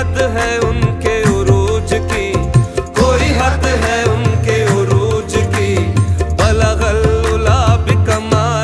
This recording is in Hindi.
हद है उन